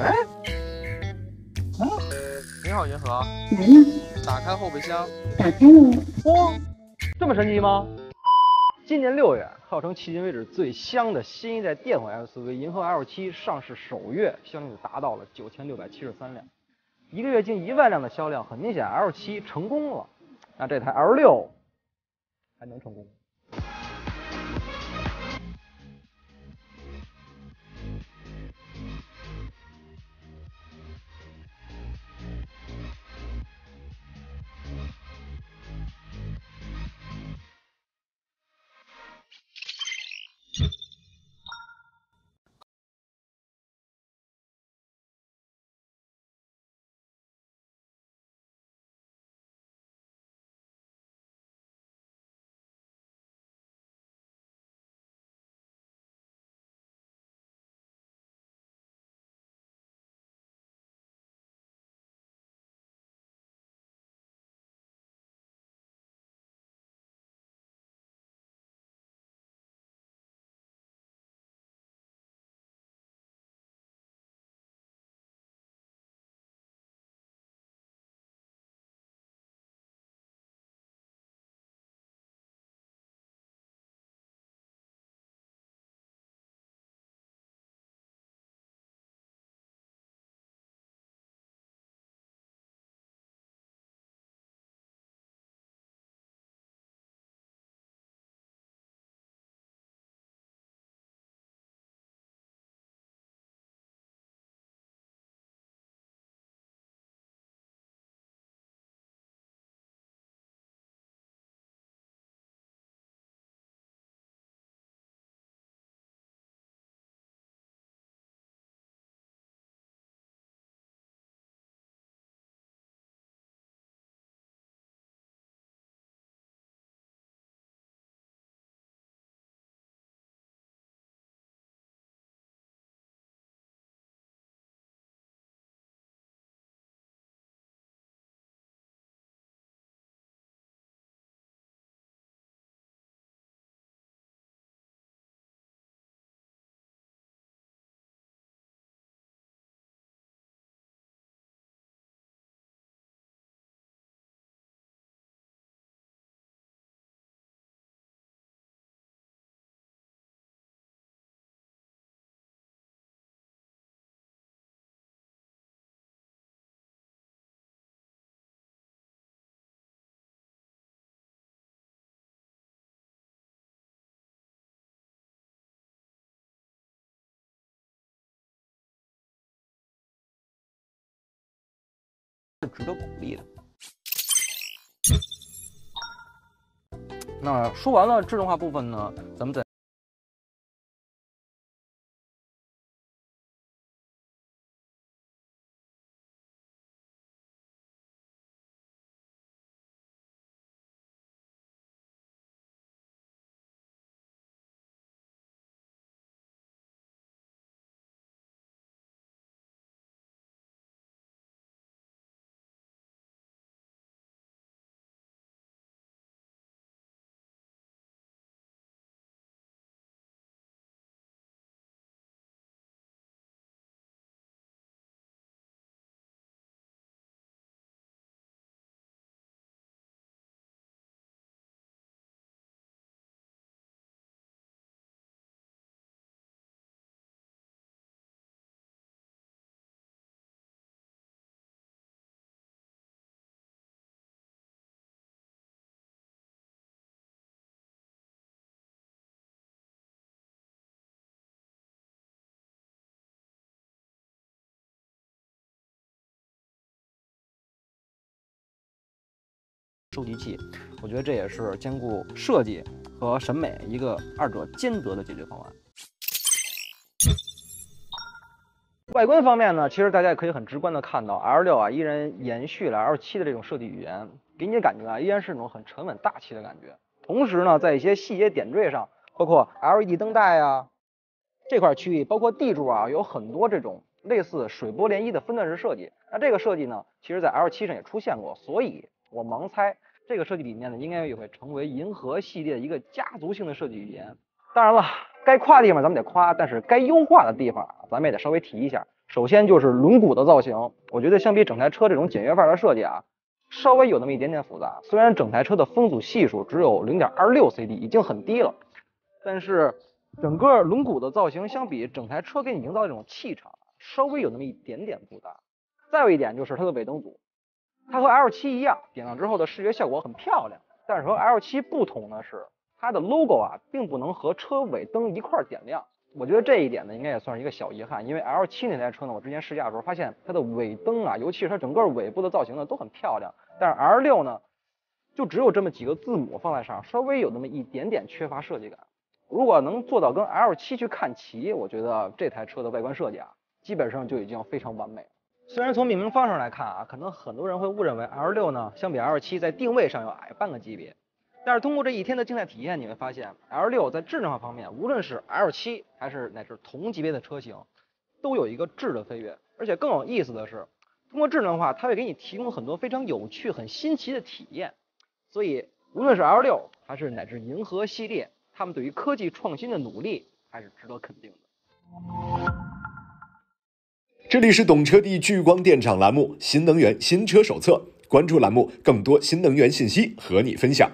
哎，你好，银河，来了，打开后备箱。打开了。哇，这么神奇吗？今年六月，号称迄今为止最香的新一代电混 SUV 银河 L7 上市首月销量就达到了九千六百七十三辆，一个月近一万辆的销量，很明显 L7 成功了。那这台 L6 还能成功吗？是值得鼓励的。那说完了智能化部分呢，咱们再。收集器，我觉得这也是兼顾设计和审美一个二者兼得的解决方案。外观方面呢，其实大家也可以很直观的看到，L6 啊依然延续了 L7 的这种设计语言，给你的感觉啊依然是那种很沉稳大气的感觉。同时呢，在一些细节点缀上，包括 LED 灯带啊这块区域，包括地柱啊，有很多这种类似水波涟漪的分段式设计。那这个设计呢，其实在 L7 上也出现过，所以。我盲猜，这个设计理念呢，应该也会成为银河系列一个家族性的设计语言。当然了，该夸的地方咱们得夸，但是该优化的地方咱们也得稍微提一下。首先就是轮毂的造型，我觉得相比整台车这种简约范的设计啊，稍微有那么一点点复杂。虽然整台车的风阻系数只有零点二六 CD，已经很低了，但是整个轮毂的造型相比整台车给你营造这种气场，稍微有那么一点点复杂。再有一点就是它的尾灯组，它和 L7 一样，点亮之后的视觉效果很漂亮。但是和 L7 不同的是，它的 logo 啊，并不能和车尾灯一块点亮。我觉得这一点呢，应该也算是一个小遗憾，因为 L7 那台车呢，我之前试驾的时候发现它的尾灯啊，尤其是它整个尾部的造型呢，都很漂亮。但是 L6 呢，就只有这么几个字母放在上，稍微有那么一点点缺乏设计感。如果能做到跟 L7 去看齐，我觉得这台车的外观设计啊，基本上就已经非常完美了。虽然从命名方式上来看啊，可能很多人会误认为 L6 呢，相比 L7 在定位上要矮半个级别。但是通过这一天的静态体验，你会发现 L6 在智能化方面，无论是 L7 还是乃至同级别的车型，都有一个质的飞跃。而且更有意思的是，通过智能化，它会给你提供很多非常有趣、很新奇的体验。所以无论是 L6 还是乃至银河系列，他们对于科技创新的努力还是值得肯定的。这里是懂车帝聚光电厂栏目《新能源新车手册》，关注栏目，更多新能源信息和你分享。